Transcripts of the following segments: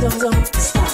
don't, don't,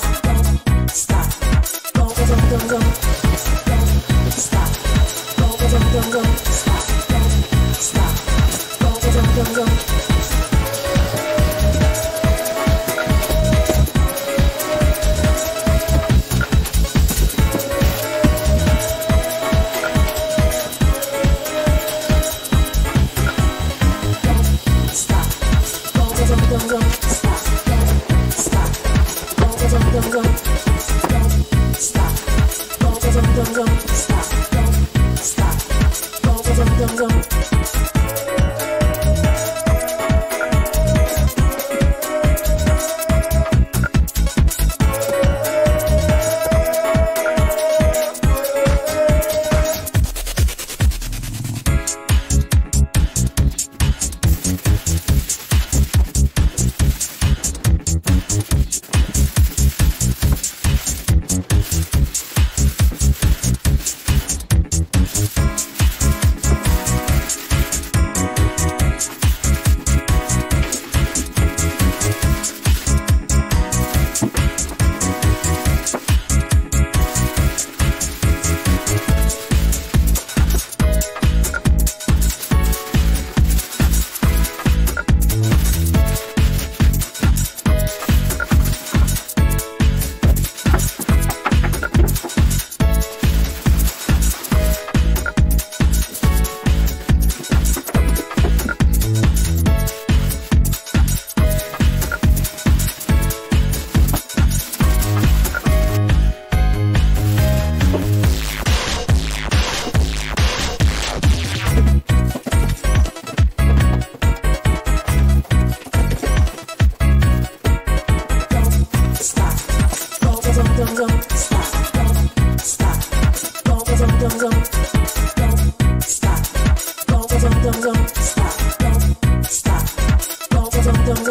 don't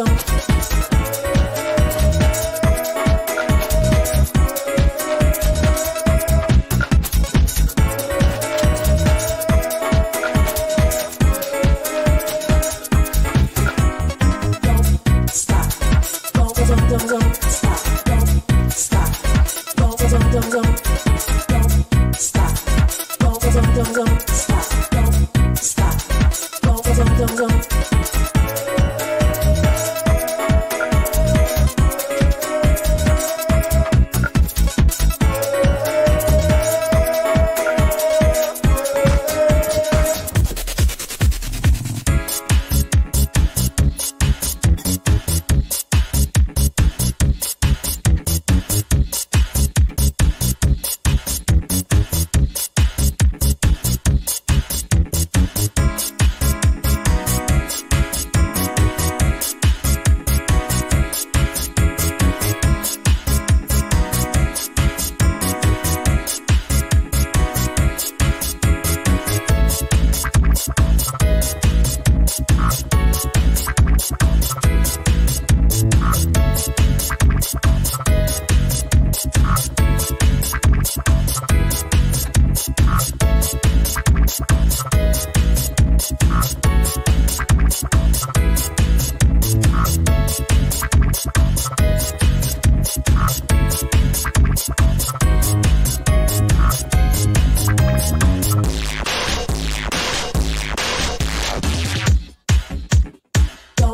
stop. Don't, don't, don't, don't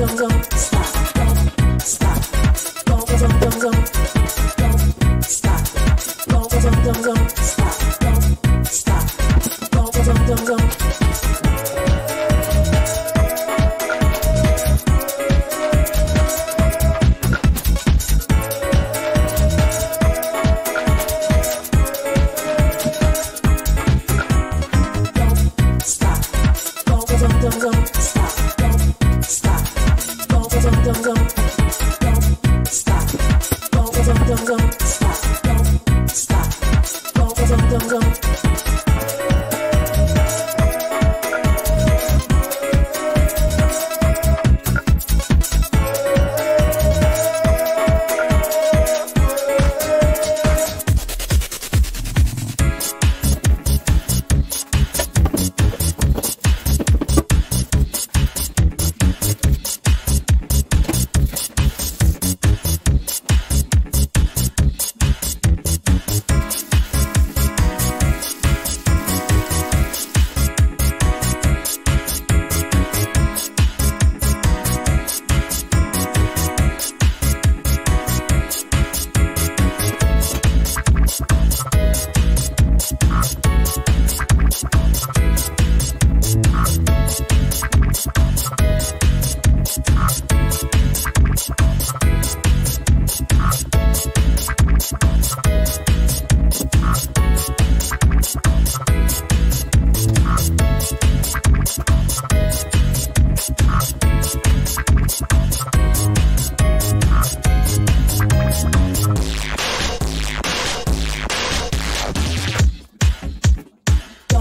don't, not stop. Don't,